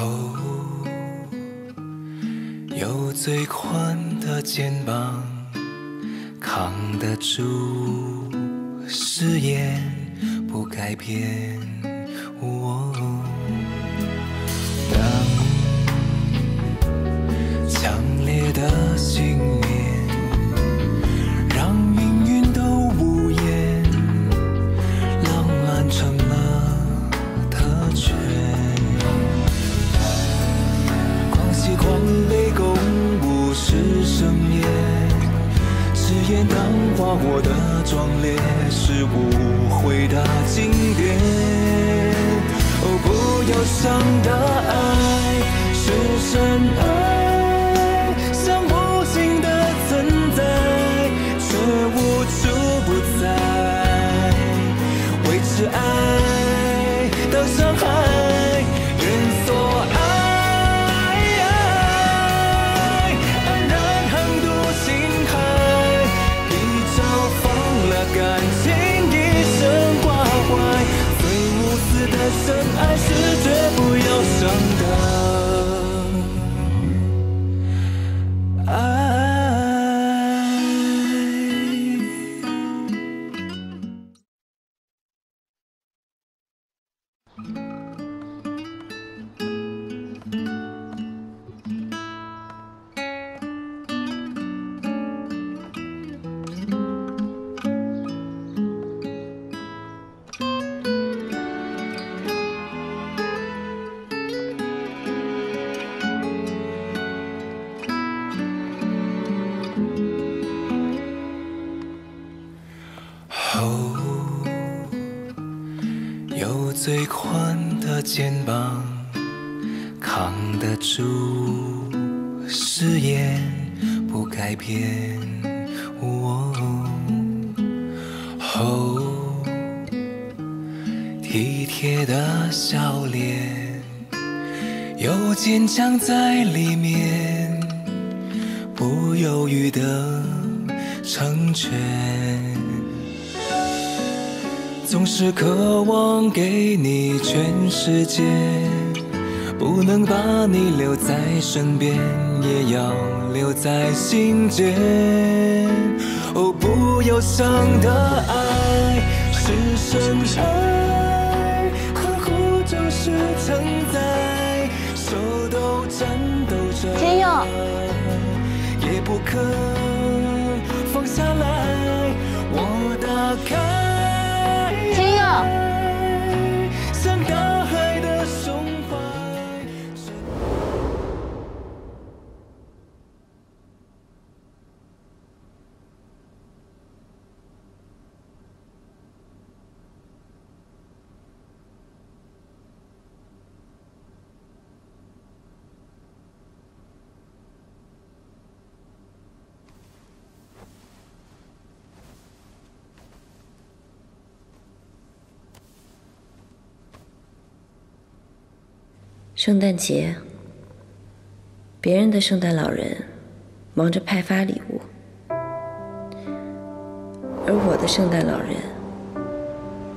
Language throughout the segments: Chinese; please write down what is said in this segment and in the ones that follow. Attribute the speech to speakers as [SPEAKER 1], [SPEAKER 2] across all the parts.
[SPEAKER 1] 哦，有最宽的肩膀，扛得住誓言，不改变。哦，当强烈的信是盛宴，誓言淡化我的壮烈，是无悔的经典。哦，不忧伤的爱是深爱，最宽的肩膀，扛得住誓言，不改变。哦，哦，体贴的笑脸，有坚强在里面，是渴望给你全世界，不能把你留在身边，也要留在心间。哦，不忧伤的爱是深爱，呵护就是承载，手都颤抖着，也不肯
[SPEAKER 2] 圣诞节，别人的圣诞老人忙着派发礼物，而我的圣诞老人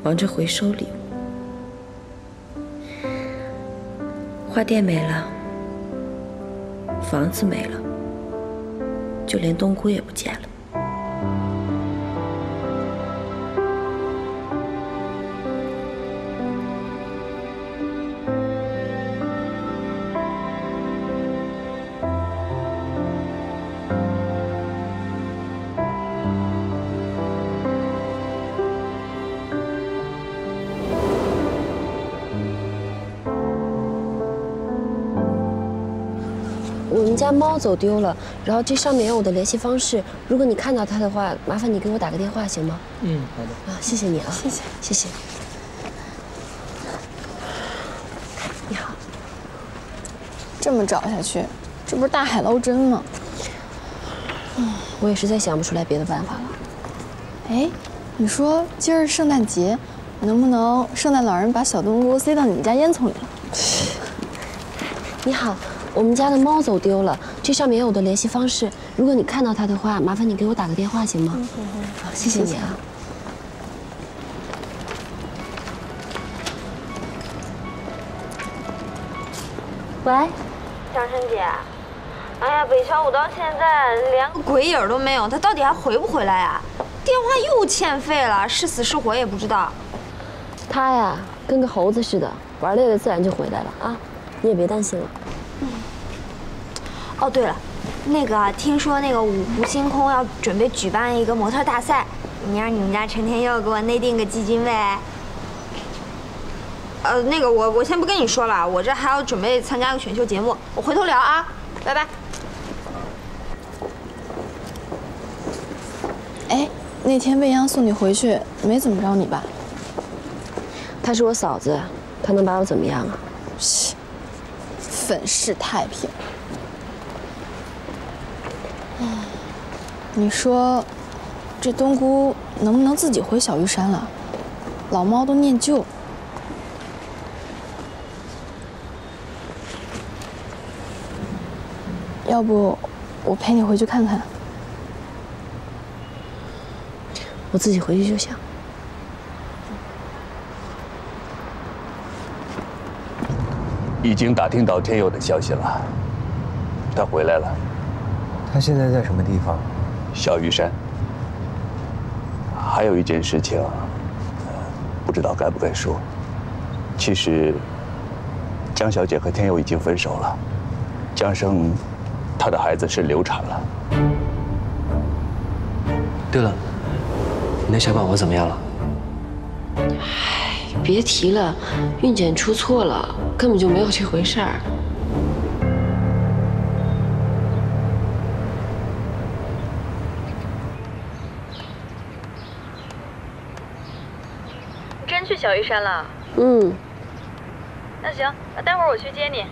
[SPEAKER 2] 忙着回收礼物。花店没了，房子没了，就连冬菇也不见了。
[SPEAKER 3] 们家猫走丢了，然后这上面有我的联系方式，如果你看到它的话，麻烦你给我打个电话行吗？
[SPEAKER 4] 嗯，好的。
[SPEAKER 3] 啊，谢谢你啊，
[SPEAKER 5] 谢谢
[SPEAKER 3] 谢谢。你好，
[SPEAKER 5] 这么找下去，这不是大海捞针吗？
[SPEAKER 3] 嗯我也实在想不出来别的办法了。
[SPEAKER 5] 哎，你说今儿圣诞节，能不能圣诞老人把小动物塞到你们家烟囱里了？
[SPEAKER 3] 你好，我们家的猫走丢了，这上面有我的联系方式，如果你看到它的话，麻烦你给我打个电话行吗？好，谢谢你啊。喂，
[SPEAKER 4] 江生姐，哎呀，北桥，我到现在连个鬼影都没有，他到底还回不回来呀？电话又欠费了，是死是活也不知道。
[SPEAKER 3] 他呀，跟个猴子似的，玩累了自然就回来了啊，你也别担心了。
[SPEAKER 4] 哦，对了，那个听说那个五湖星空要准备举办一个模特大赛，你让你们家陈天佑给我内定个基金呗。呃，那个我我先不跟你说了，我这还要准备参加个选秀节目，我回头聊啊，拜拜。
[SPEAKER 5] 哎，那天未央送你回去，没怎么着你吧？
[SPEAKER 3] 她是我嫂子，她能把我怎么样啊？
[SPEAKER 5] 切，粉饰太平。你说，这冬菇能不能自己回小玉山了？老猫都念旧。要不，我陪你回去看看。
[SPEAKER 3] 我自己回去就行。
[SPEAKER 6] 已经打听到天佑的消息了，他回来了。
[SPEAKER 7] 他现在在什么地方？
[SPEAKER 6] 小玉山。还有一件事情，不知道该不该说。其实，江小姐和天佑已经分手了。江生，他的孩子是流产了。
[SPEAKER 7] 对了，你那小宝宝怎么样了？
[SPEAKER 3] 哎，别提了，孕检出错了，根本就没有这回事儿。
[SPEAKER 8] 真去小玉山了？
[SPEAKER 3] 嗯
[SPEAKER 8] 那行，那待会儿我去接你。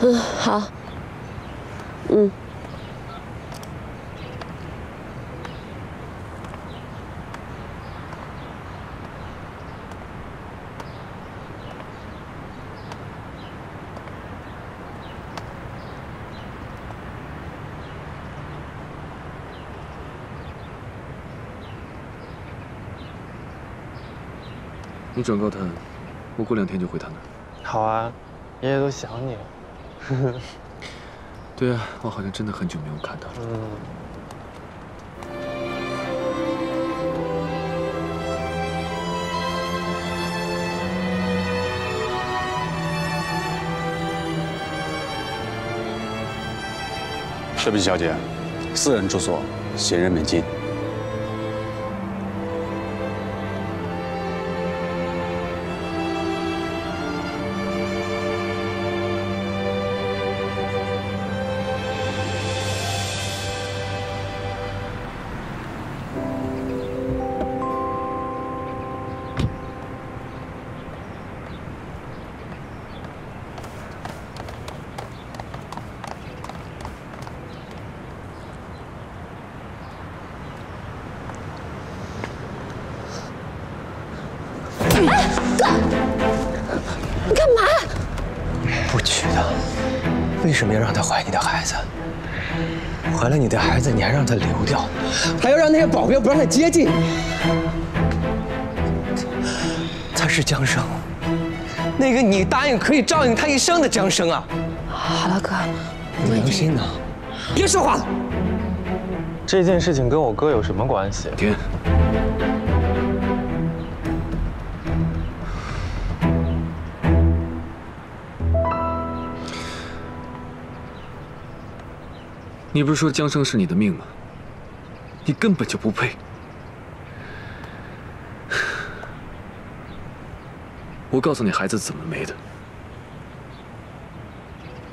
[SPEAKER 3] 嗯，好。嗯。
[SPEAKER 9] 你转告他，我过两天就回他那儿。
[SPEAKER 10] 好啊，爷爷都想你了。
[SPEAKER 9] 对啊，我好像真的很久没有看到了。
[SPEAKER 10] 嗯。
[SPEAKER 6] 石壁小姐，私人住所，闲人门禁。
[SPEAKER 7] 不娶她，为什么要让她怀你的孩子？怀了你的孩子，你还让她流掉，还要让那些保镖不让她接近。他是江生，那个你答应可以照应他一生的江生啊！
[SPEAKER 3] 好了，哥，
[SPEAKER 7] 你良心呢？别说话了。
[SPEAKER 10] 这件事情跟我哥有什么关系？
[SPEAKER 9] 天，你不是说江生是你的命吗？你根本就不配。我告诉你，孩子怎么没的。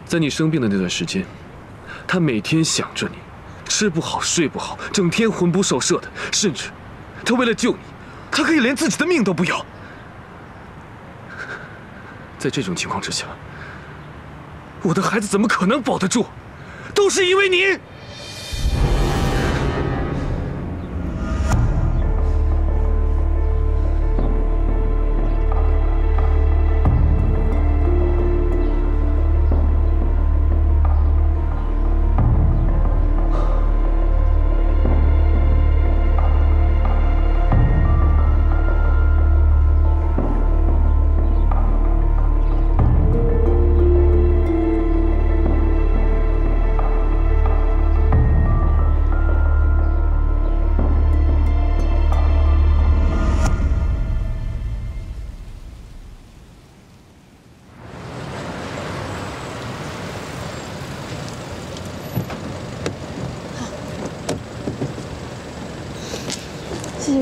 [SPEAKER 9] 在你生病的那段时间，他每天想着你，吃不好睡不好，整天魂不守舍的，甚至他为了救你，他可以连自己的命都不要。在这种情况之下，我的孩子怎么可能保得住？都是因为你。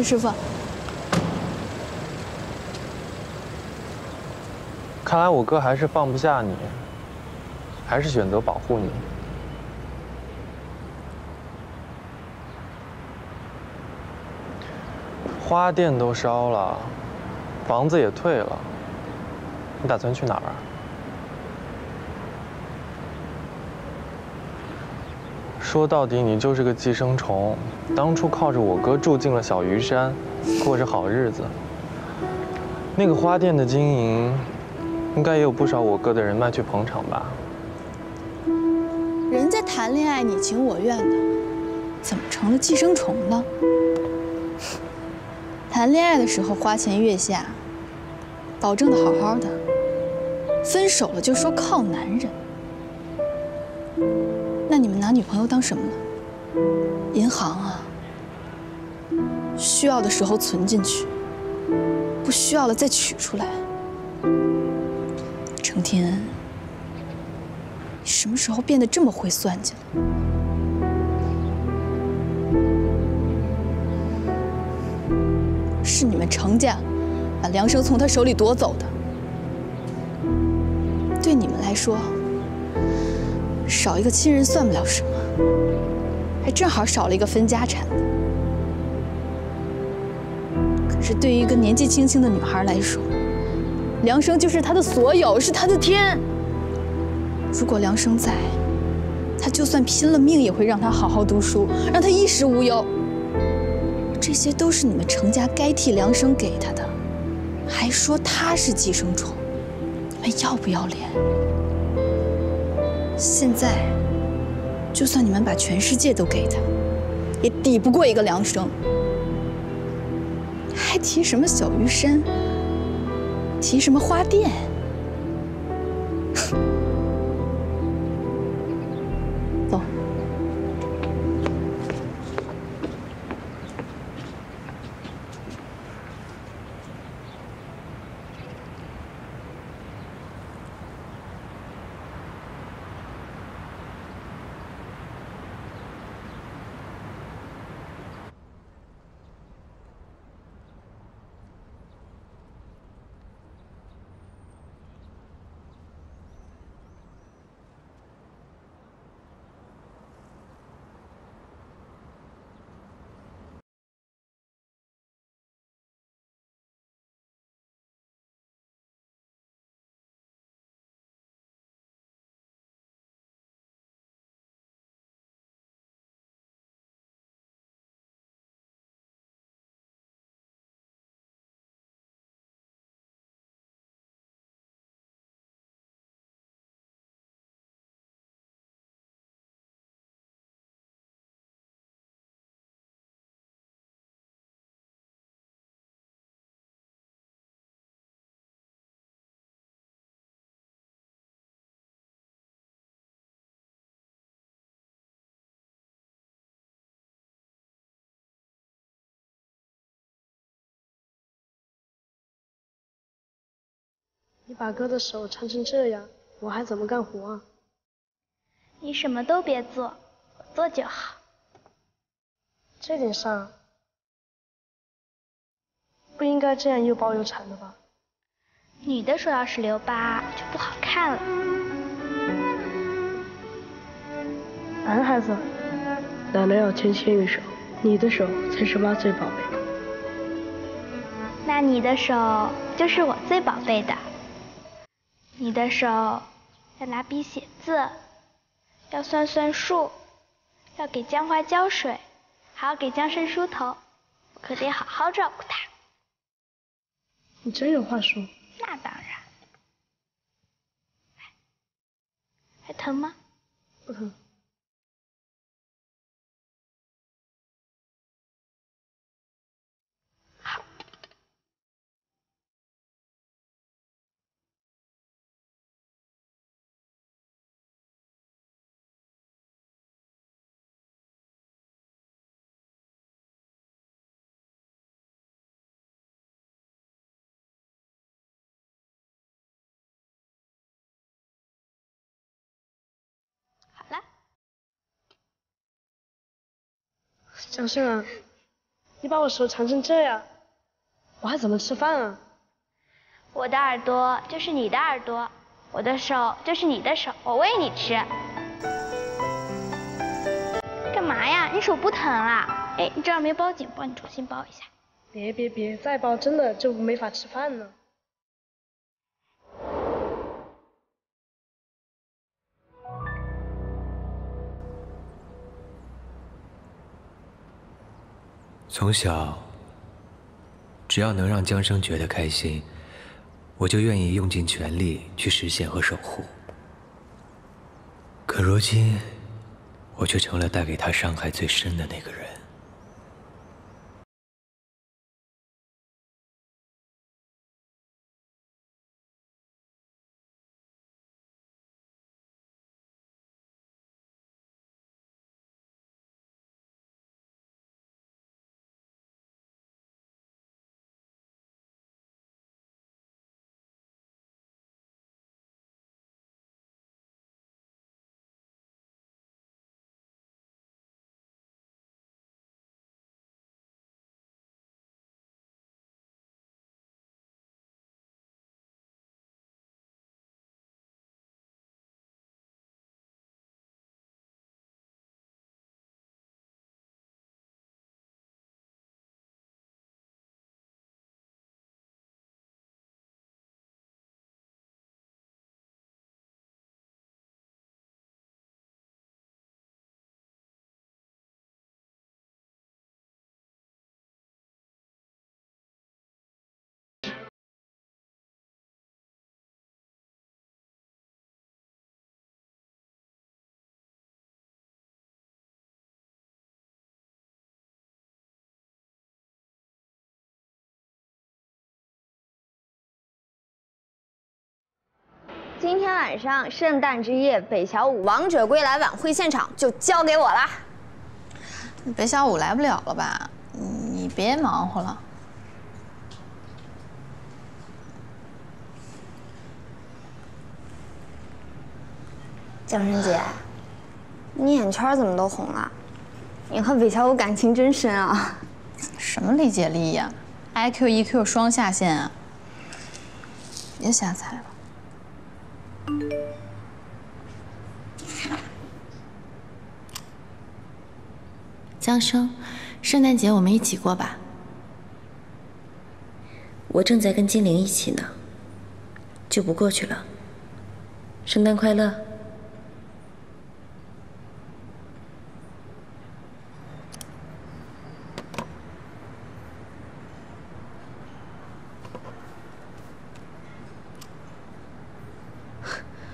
[SPEAKER 5] 师傅。
[SPEAKER 10] 看来我哥还是放不下你，还是选择保护你。花店都烧了，房子也退了，你打算去哪儿啊？说到底，你就是个寄生虫。当初靠着我哥住进了小鱼山，过着好日子。那个花店的经营，应该也有不少我哥的人脉去捧场吧？
[SPEAKER 5] 人家谈恋爱你情我愿的，怎么成了寄生虫呢？谈恋爱的时候花前月下，保证的好好的，分手了就说靠男人。那你们拿女朋友当什么呢？银行啊，需要的时候存进去，不需要了再取出来。成天，你什么时候变得这么会算计了？是你们程家把梁生从他手里夺走的，对你们来说。少一个亲人算不了什么，还正好少了一个分家产的。可是对于一个年纪轻轻的女孩来说，梁生就是她的所有，是她的天。如果梁生在，她就算拼了命也会让他好好读书，让他衣食无忧。这些都是你们程家该替梁生给他的，还说他是寄生虫，你们要不要脸？现在，就算你们把全世界都给他，也抵不过一个梁生。还提什么小鱼山？提什么花店？
[SPEAKER 11] 你把哥的手缠成这样，我还怎么干活啊？
[SPEAKER 12] 你什么都别做，我做就好。
[SPEAKER 11] 这点事不应该这样又包又缠的吧？
[SPEAKER 12] 女的手要是留疤就不好看了。
[SPEAKER 11] 男孩子，奶奶要牵牵玉手，你的手才是妈最宝贝的。
[SPEAKER 12] 那你的手就是我最宝贝的。你的手要拿笔写字，要算算数，要给江花浇水，还要给江生梳头，我可得好好照顾他。
[SPEAKER 11] 你真有话说。
[SPEAKER 12] 那当然。还疼吗？
[SPEAKER 11] 不疼。江胜啊，你把我手缠成这样，我还怎么吃饭啊？
[SPEAKER 12] 我的耳朵就是你的耳朵，我的手就是你的手，我喂你吃。干嘛呀？你手不疼啦？哎，你这儿没包紧，帮你重新包一下。
[SPEAKER 11] 别别别，再包真的就没法吃饭了。
[SPEAKER 7] 从小，只要能让江生觉得开心，我就愿意用尽全力去实现和守护。可如今，我却成了带给他伤害最深的那个人。
[SPEAKER 4] 今天晚上圣诞之夜北小五王者归来晚会现场就交给我了。
[SPEAKER 5] 北小五来不了了吧？你别忙活了。
[SPEAKER 4] 江晨姐，你眼圈怎么都红了？你和北小五感情真深啊！
[SPEAKER 5] 什么理解力呀？IQ EQ 双下限啊！别瞎猜了。
[SPEAKER 2] 江生，圣诞节我们一起过吧。我正在跟金玲一起呢，就不过去了。圣诞快乐。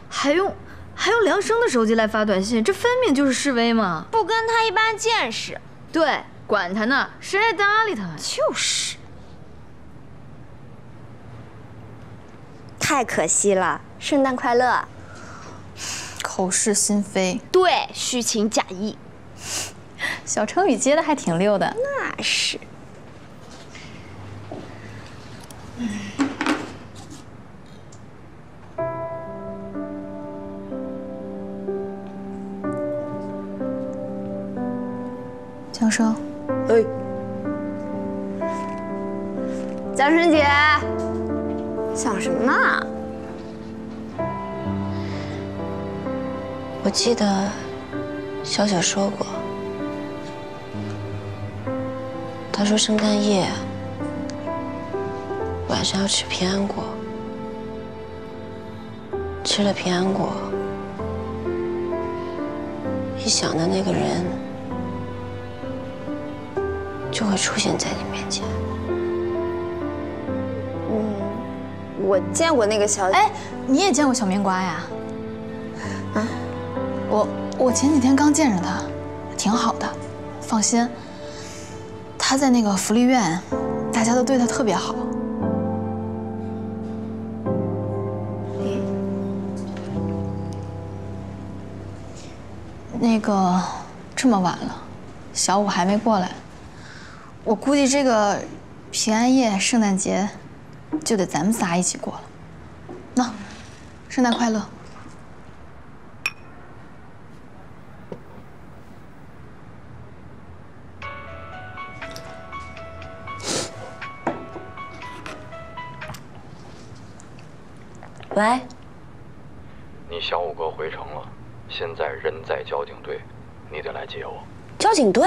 [SPEAKER 13] 还用还用梁生的手机来发短信，这分明就是示威嘛！
[SPEAKER 4] 不跟他一般见识。
[SPEAKER 13] 对，管他呢，谁来搭理他呀？
[SPEAKER 4] 就是。太可惜了，圣诞快乐。
[SPEAKER 5] 口是心非。
[SPEAKER 4] 对，虚情假意。
[SPEAKER 5] 小成语接的还挺溜的。
[SPEAKER 4] 那是。
[SPEAKER 5] 生，
[SPEAKER 7] 哎，
[SPEAKER 4] 江生姐，想什么呢？
[SPEAKER 3] 我记得小小说过，他说圣诞夜晚上要吃平安果，吃了平安果，一想到那个人。就会出现在你面前。
[SPEAKER 4] 嗯，我见过那个小……
[SPEAKER 5] 哎，你也见过小面瓜呀？啊，我我前几天刚见着他，挺好的，放心。他在那个福利院，大家都对他特别好。那个这么晚了，小五还没过来。我估计这个平安夜、圣诞节就得咱们仨一起过了。那，圣诞快乐。
[SPEAKER 2] 喂。
[SPEAKER 14] 你小五哥回城了，现在人在交警队，你得来接我。
[SPEAKER 3] 交警队。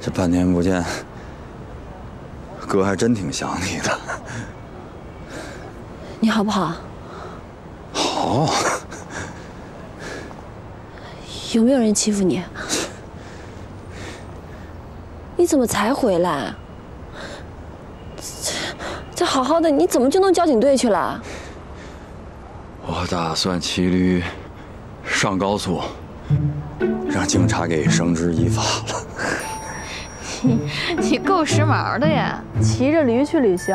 [SPEAKER 15] 这半年不见，哥还真挺想你的。
[SPEAKER 3] 你好不好？
[SPEAKER 15] 好。
[SPEAKER 3] 有没有人欺负你？你怎么才回来？这这好好的，你怎么就弄交警队去了？
[SPEAKER 15] 我打算骑驴上高速，让警察给绳之以法了。
[SPEAKER 5] 你你够时髦的呀，骑着驴去旅行。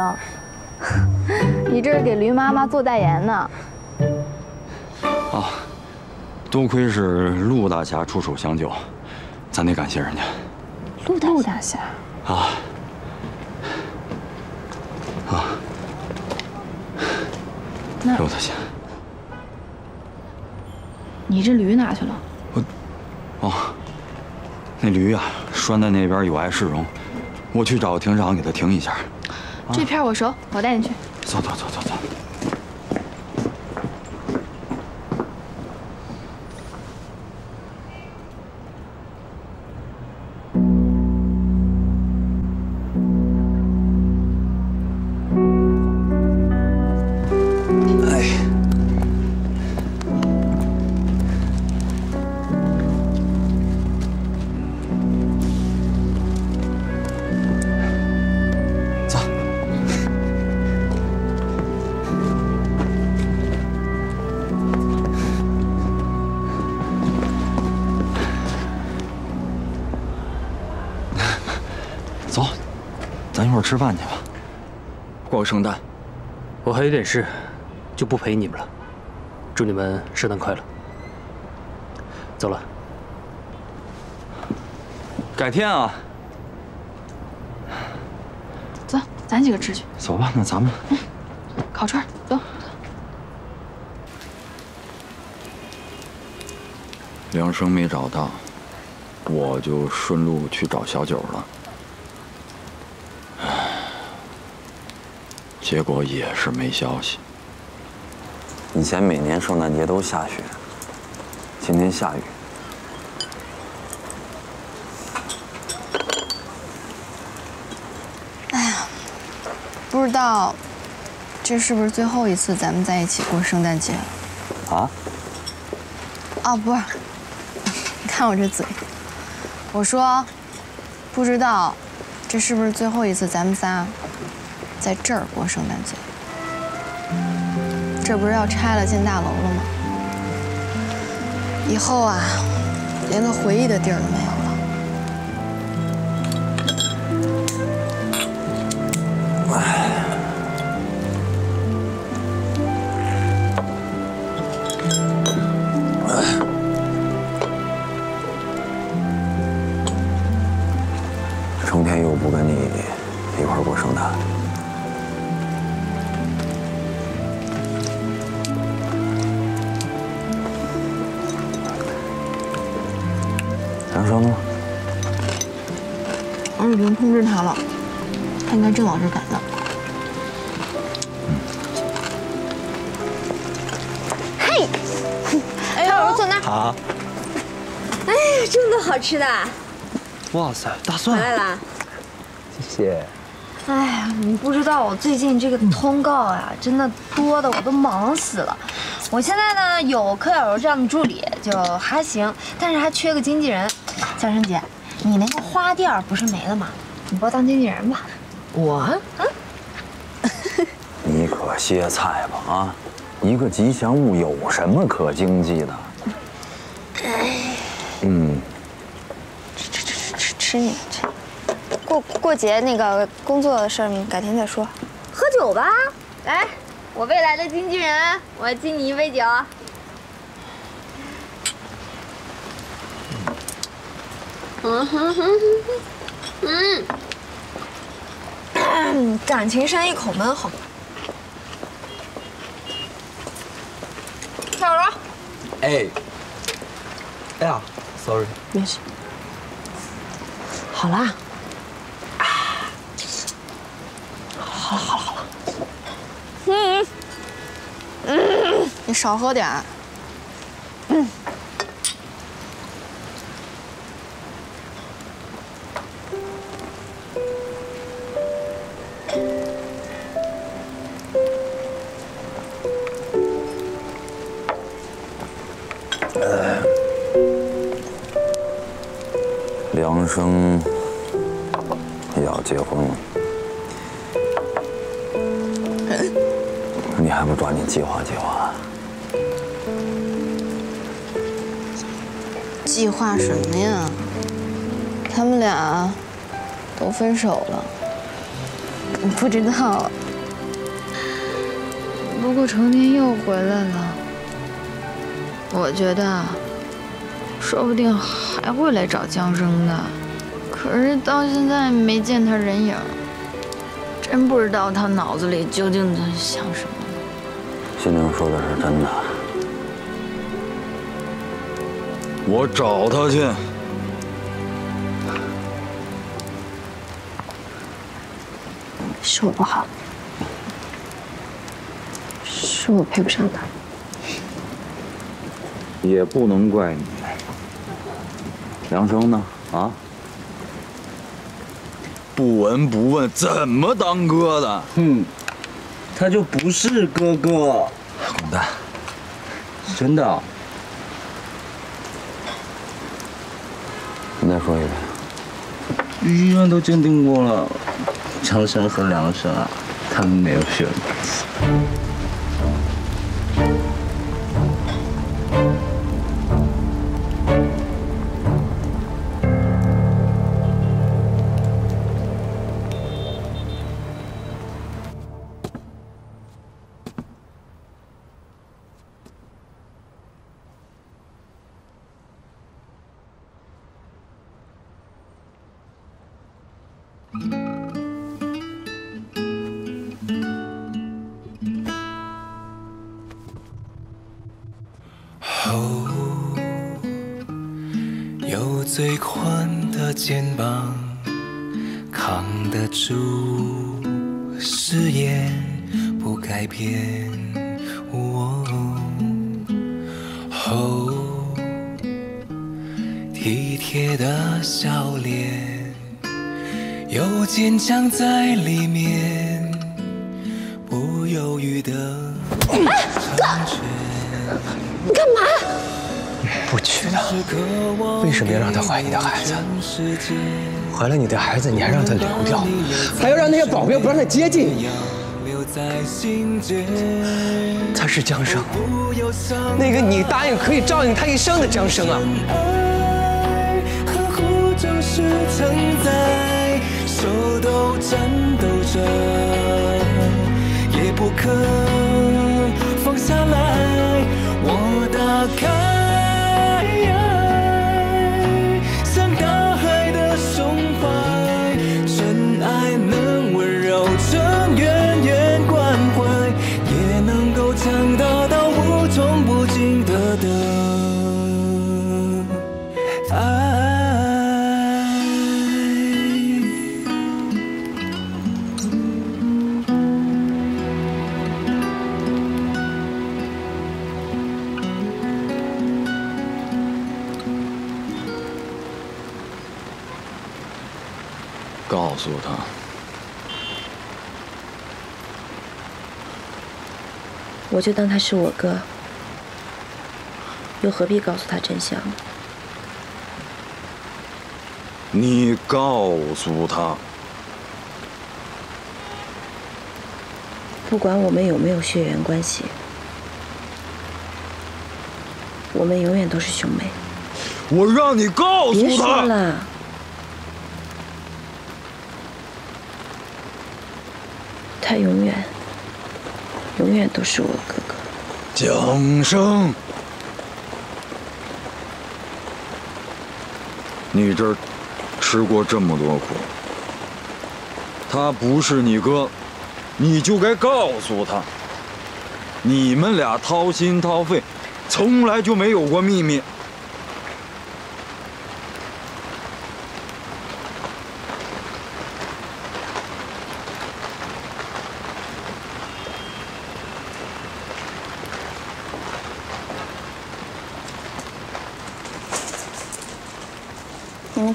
[SPEAKER 5] 你这是给驴妈妈做代言呢。
[SPEAKER 15] 啊，多亏是陆大侠出手相救，咱得感谢人家。
[SPEAKER 5] 陆大陆大侠
[SPEAKER 15] 啊啊！
[SPEAKER 5] 那
[SPEAKER 15] 陆大侠，
[SPEAKER 5] 你这驴哪去了？
[SPEAKER 15] 我哦，那驴啊，拴在那边有碍市容，我去找停车场给他停一下。
[SPEAKER 5] 这片我熟，我带你去。
[SPEAKER 15] 走走走走走。吃饭去吧，过个圣诞。
[SPEAKER 7] 我还有点事，就不陪你们了。祝你们圣诞快乐。走了。
[SPEAKER 15] 改天啊。
[SPEAKER 5] 走，咱几个吃去。
[SPEAKER 15] 走吧，那咱们。
[SPEAKER 5] 烤串，走。
[SPEAKER 15] 梁生没找到，我就顺路去找小九了。结果也是没消息。以前每年圣诞节都下雪，今天下雨。
[SPEAKER 5] 哎呀，不知道这是不是最后一次咱们在一起过圣诞节了？
[SPEAKER 15] 啊？
[SPEAKER 5] 哦，不是，你 看我这嘴。我说，不知道这是不是最后一次咱们仨在这儿过圣诞节？这不是要拆了建大楼了吗？以后啊，连个回忆的地儿都没有
[SPEAKER 7] 哇塞，大
[SPEAKER 4] 回
[SPEAKER 7] 蒜！
[SPEAKER 4] 来了。
[SPEAKER 7] 谢谢。
[SPEAKER 4] 哎呀，你不知道我最近这个通告呀，真的多的我都忙死了。我现在呢有柯小柔这样的助理就还行，但是还缺个经纪人。小生姐，你那个花店不是没了吗？你给我当经纪人吧。
[SPEAKER 3] 我？
[SPEAKER 15] 你可歇菜吧啊！一个吉祥物有什么可经济的？
[SPEAKER 4] 吃你，过过节那个工作的事儿，改天再说。喝酒吧，来，我未来的经纪人，我敬你一杯酒。嗯哼哼哼，嗯。感情深一口闷，好。小荣，
[SPEAKER 7] 哎，哎呀，sorry，
[SPEAKER 3] 没事。好啦，好了好了好。了，
[SPEAKER 5] 嗯嗯，你少喝点
[SPEAKER 15] 计划
[SPEAKER 5] 什么呀？他们俩都分手了。不知道。不过成天又回来了，我觉得，说不定还会来找江生的。可是到现在没见他人影，真不知道他脑子里究竟在想什么。
[SPEAKER 15] 心灵说的是真的，我找他去。
[SPEAKER 3] 是我不好，是我配不上他。
[SPEAKER 15] 也不能怪你。梁生呢？啊？不闻不问，怎么当哥的？
[SPEAKER 16] 哼，他就不是哥哥。
[SPEAKER 15] 滚蛋！
[SPEAKER 16] 真的。
[SPEAKER 15] 你再说一遍。
[SPEAKER 16] 医院都鉴定过了，江生和梁生啊，他们没有血。缘
[SPEAKER 1] 最宽的肩膀，扛得住誓言不改变。哦，哦，体贴的笑脸，有坚强在里面，
[SPEAKER 7] 为什么要让她怀你的孩子？怀了你的孩子，你还让她流掉，还要让那些保镖不让她接近你。他是江生，那个你答应可以照应他一生的江生啊！
[SPEAKER 1] 手都颤抖着，也不肯我
[SPEAKER 2] 就当他是我哥，又何必告诉他真相？
[SPEAKER 15] 你告诉他，
[SPEAKER 2] 不管我们有没有血缘关系，我们永远都是兄妹。
[SPEAKER 15] 我让你告诉他别说。
[SPEAKER 2] 了，他永远，永远都是我哥哥。
[SPEAKER 15] 江生，你这吃过这么多苦，他不是你哥，你就该告诉他。你们俩掏心掏肺，从来就没有过秘密。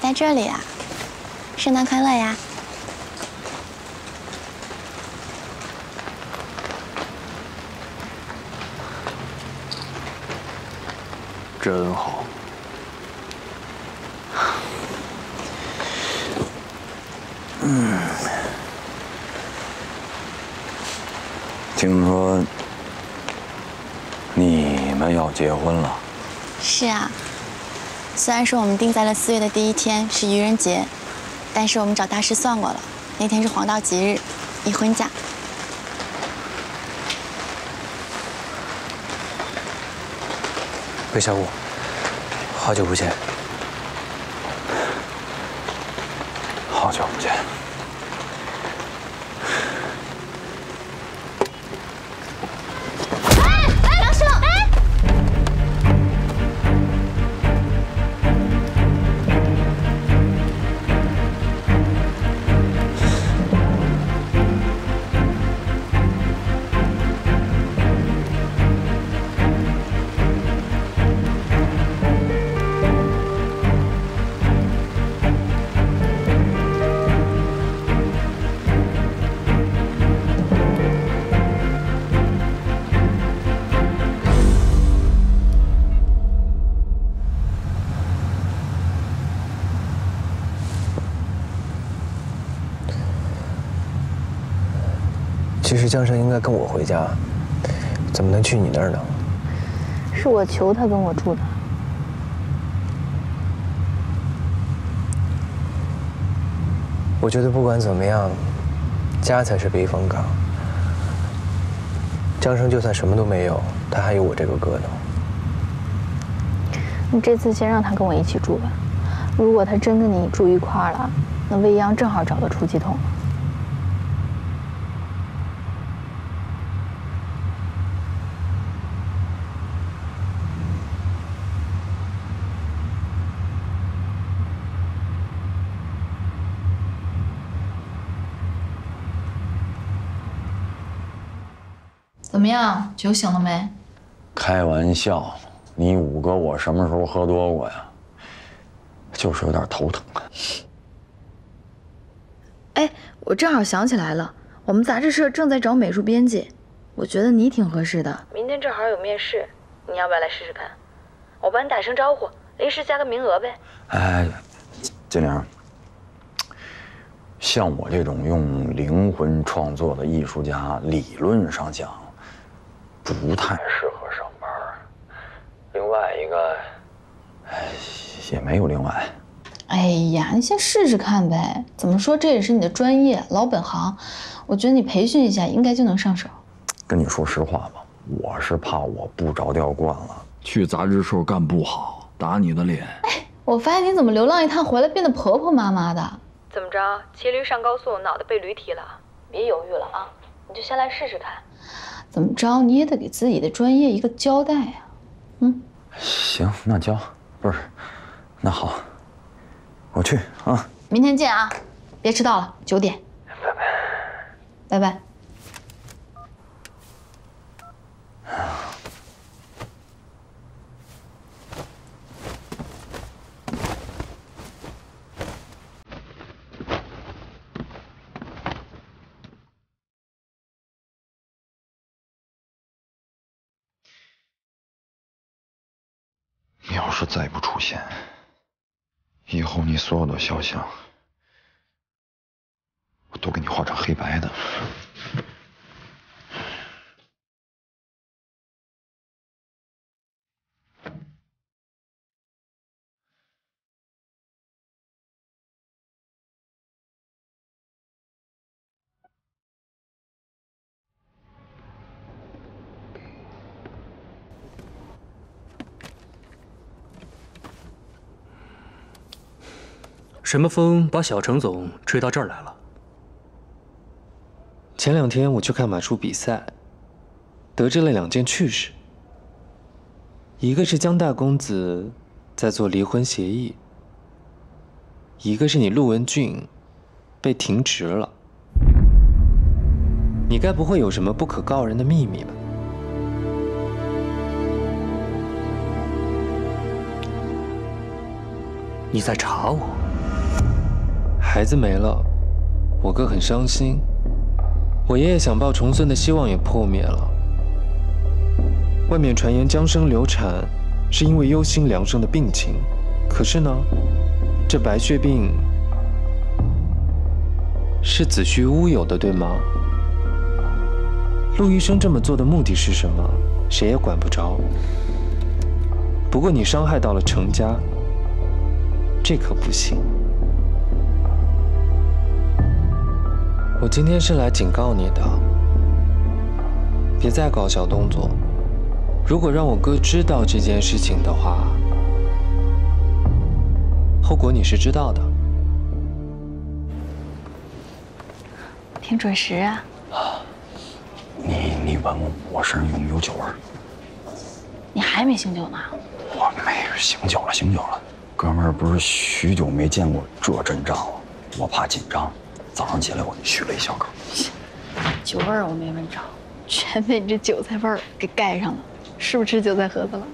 [SPEAKER 17] 在这里啊？圣诞快乐呀！
[SPEAKER 9] 真好。
[SPEAKER 15] 嗯，听说你们要结婚了，
[SPEAKER 17] 是啊，虽然说我们定在了四月的第一天是愚人节，但是我们找大师算过了，那天是黄道吉日，已婚嫁。
[SPEAKER 18] 魏小五，好久不见。实江生应该跟我回家，怎么能去你那儿呢？
[SPEAKER 19] 是我求他跟我住的。
[SPEAKER 18] 我觉得不管怎么样，家才是避风港。江生就算什么都没有，他还有我这个哥呢。
[SPEAKER 19] 你这次先让他跟我一起住吧。如果他真跟你住一块儿了，那未央正好找到出气筒了。
[SPEAKER 5] 么样，酒醒了没？
[SPEAKER 15] 开玩笑，你五哥我什么时候喝多过呀？就是有点头疼。
[SPEAKER 5] 哎，我正好想起来了，我们杂志社正在找美术编辑，我觉得你挺合适的。明天正好有面试，你要不要来试试看？我帮你打声招呼，临时加个名额呗。
[SPEAKER 15] 哎，金玲，像我这种用灵魂创作的艺术家，理论上讲，不太适合上班。另外一个，哎，也没有另外。
[SPEAKER 5] 哎呀，你先试试看呗。怎么说，这也是你的专业，老本行。我觉得你培训一下，应该就能上手。
[SPEAKER 15] 跟你说实话吧，我是怕我不着调惯了，去杂志社干不好，打你的脸。
[SPEAKER 5] 哎我发现你怎么流浪一趟回来变得婆婆妈妈的？
[SPEAKER 13] 怎么着？骑驴上高速，脑袋被驴踢了？别犹豫了啊，你就先来试试看。
[SPEAKER 5] 怎么着，你也得给自己的专业一个交代呀、嗯，
[SPEAKER 15] 行，那交不是，那好，我去啊。
[SPEAKER 5] 明天见啊，别迟到了，九点。拜拜。拜拜。
[SPEAKER 15] 你要是再不出现，以后你所有的肖像，我都给你画成黑白的。
[SPEAKER 20] 什么风把小程总吹到这儿来了？
[SPEAKER 7] 前两天我去看马术比赛，得知了两件趣事。一个是江大公子在做离婚协议，一个是你陆文俊被停职了。你该不会有什么不可告人的秘密吧？
[SPEAKER 20] 你在查我？
[SPEAKER 7] 孩子没了，我哥很伤心。我爷爷想抱重孙的希望也破灭了。外面传言江生流产，是因为忧心梁生的病情。可是呢，这白血病是子虚乌有的，对吗？陆医生这么做的目的是什么？谁也管不着。不过你伤害到了程家，这可不行。我今天是来警告你的，别再搞小动作。如果让我哥知道这件事情的话，后果你是知道的。
[SPEAKER 17] 挺准时啊。
[SPEAKER 15] 你你闻闻我身上有没有酒味？
[SPEAKER 17] 你还没醒酒呢？
[SPEAKER 15] 我没醒酒了，醒酒了。哥们儿不是许久没见过这阵仗了，我怕紧张。早上起来我就续了一小口，
[SPEAKER 5] 酒味儿我没闻着，全被你这韭菜味儿给盖上了。是不是吃韭菜盒子了？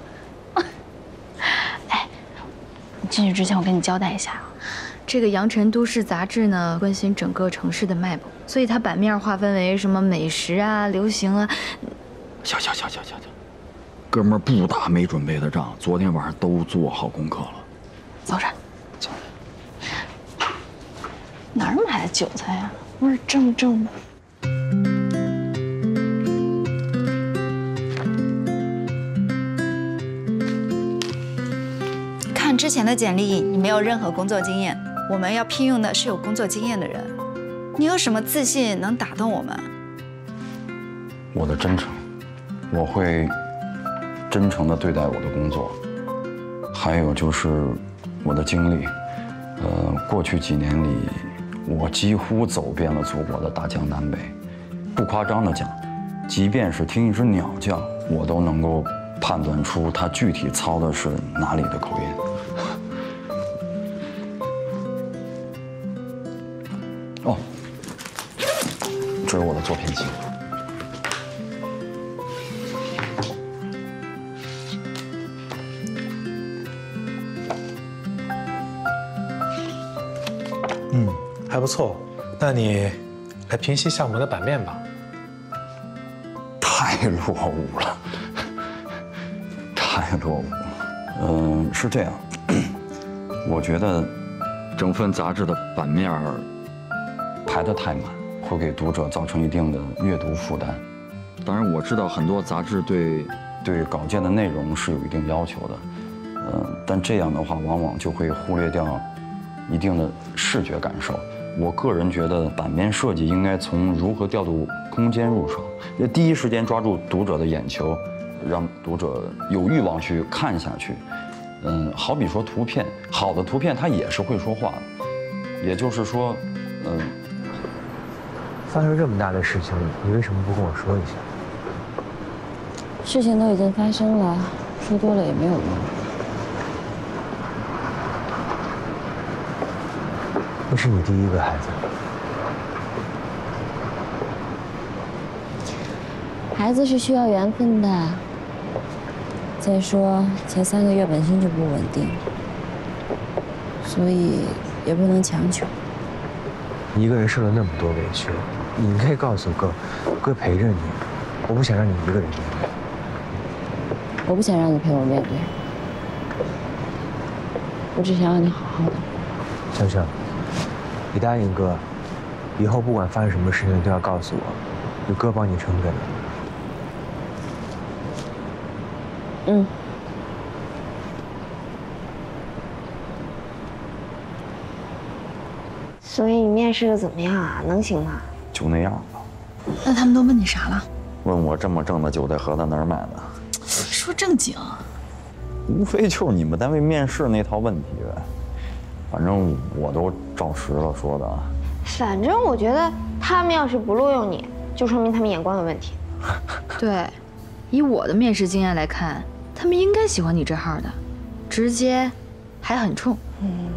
[SPEAKER 5] 哎，你进去之前我跟你交代一下，
[SPEAKER 13] 这个《阳城都市杂志》呢，关心整个城市的脉搏，所以它版面划分为什么美食啊、流行啊。
[SPEAKER 15] 行行行行行行，哥们儿不打没准备的仗，昨天晚上都做好功课了。
[SPEAKER 5] 走着。哪儿买的韭菜呀？味儿正正的。
[SPEAKER 4] 看之前的简历，你没有任何工作经验。我们要聘用的是有工作经验的人。你有什么自信能打动我们？
[SPEAKER 15] 我的真诚，我会真诚地对待我的工作。还有就是我的经历，呃，过去几年里。我几乎走遍了祖国的大江南北，不夸张的讲，即便是听一只鸟叫，我都能够判断出它具体操的是哪里的口音。哦，这是我的作品集。
[SPEAKER 18] 不错，那你来评析一下我们的版面吧。
[SPEAKER 15] 太落伍了，太落伍。嗯，是这样，我觉得整份杂志的版面排得太满，会给读者造成一定的阅读负担。当然，我知道很多杂志对对稿件的内容是有一定要求的，嗯，但这样的话往往就会忽略掉一定的视觉感受。我个人觉得版面设计应该从如何调度空间入手，要第一时间抓住读者的眼球，让读者有欲望去看下去。嗯，好比说图片，好的图片它也是会说话的。也就是说，嗯，
[SPEAKER 18] 发生这么大的事情，你为什么不跟我说一下？
[SPEAKER 3] 事情都已经发生了，说多了也没有用。
[SPEAKER 18] 这是你第一个孩子，
[SPEAKER 3] 孩子是需要缘分的。再说前三个月本身就不稳定，所以也不能强求。
[SPEAKER 18] 你一个人受了那么多委屈，你应该告诉哥，哥陪着你。我不想让你一个人面对。
[SPEAKER 3] 我不想让你陪我面对，我只想让你好好的。
[SPEAKER 18] 香香。你答应哥，以后不管发生什么事情都要告诉我，有哥帮你撑着呢。
[SPEAKER 3] 嗯。所以你面试的怎么样啊？能行吗？
[SPEAKER 15] 就那样吧。
[SPEAKER 5] 那他们都问你啥了？
[SPEAKER 15] 问我这么正的韭菜盒子哪儿买的？
[SPEAKER 5] 说正经。
[SPEAKER 15] 无非就是你们单位面试那套问题呗。反正我都照实了说的。
[SPEAKER 4] 反正我觉得他们要是不录用你，就说明他们眼光有问题。
[SPEAKER 13] 对，以我的面试经验来看，他们应该喜欢你这号的，直接，还很冲。
[SPEAKER 4] 嗯。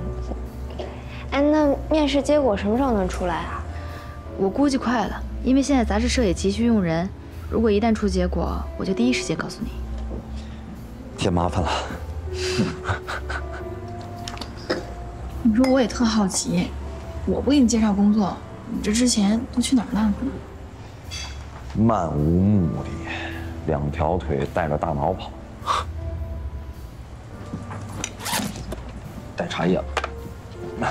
[SPEAKER 4] 哎，那面试结果什么时候能出来啊？
[SPEAKER 13] 我估计快了，因为现在杂志社也急需用人。如果一旦出结果，我就第一时间告诉你。
[SPEAKER 15] 添麻烦了。
[SPEAKER 5] 你说我也特好奇，我不给你介绍工作，你这之前都去哪儿了？
[SPEAKER 15] 漫无目的，两条腿带着大脑跑。带茶叶了。
[SPEAKER 4] 哇，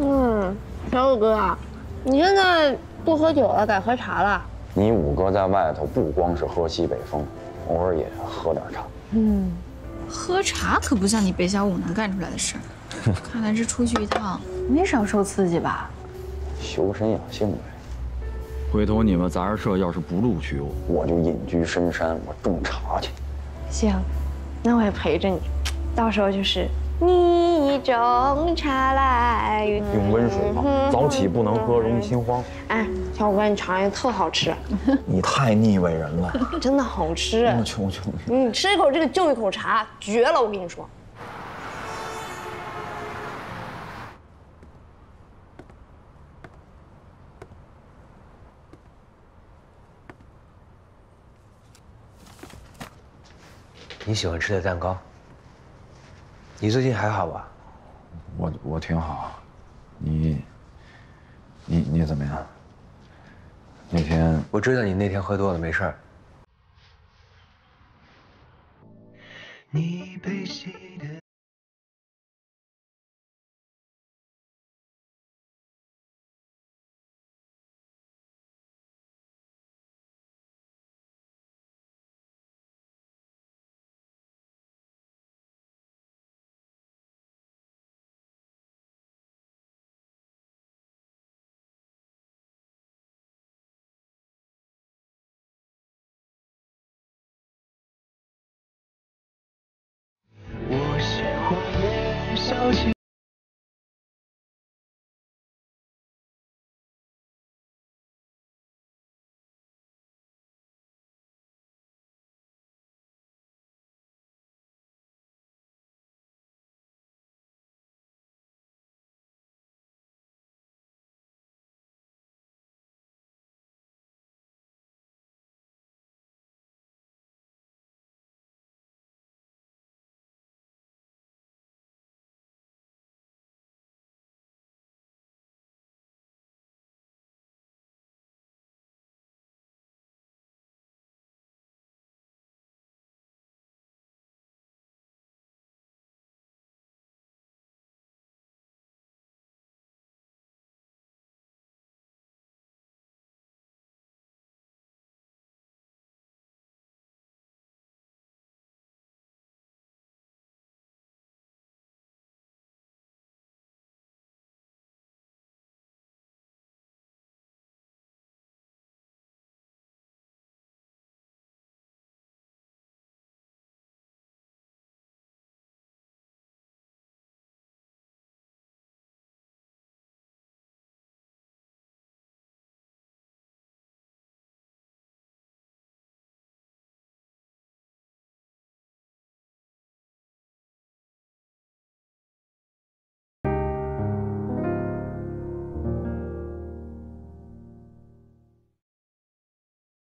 [SPEAKER 4] 嗯，小五哥，你现在不喝酒了，改喝茶了？
[SPEAKER 15] 你五哥在外头不光是喝西北风，偶尔也喝点茶。
[SPEAKER 5] 嗯，喝茶可不像你北小五能干出来的事儿。看来这出去一趟没少受刺激吧？
[SPEAKER 15] 修身养性呗。
[SPEAKER 14] 回头你们杂志社要是不录取我，
[SPEAKER 15] 我就隐居深山，我种茶去。
[SPEAKER 4] 行，那我也陪着你。到时候就是你种茶来，
[SPEAKER 15] 用温水泡，早起不能喝，容易心慌。
[SPEAKER 4] 哎，小五哥，你尝一个，特好吃。
[SPEAKER 15] 你太腻味人了，
[SPEAKER 4] 真的好吃。
[SPEAKER 15] 我去，我去，我去。
[SPEAKER 4] 你吃一口这个就一口茶，绝了！我跟你说。
[SPEAKER 18] 你喜欢吃的蛋糕。你最近还好吧？
[SPEAKER 15] 我我挺好。你你你怎么样？那天
[SPEAKER 18] 我知道你那天喝多了，没事儿。你被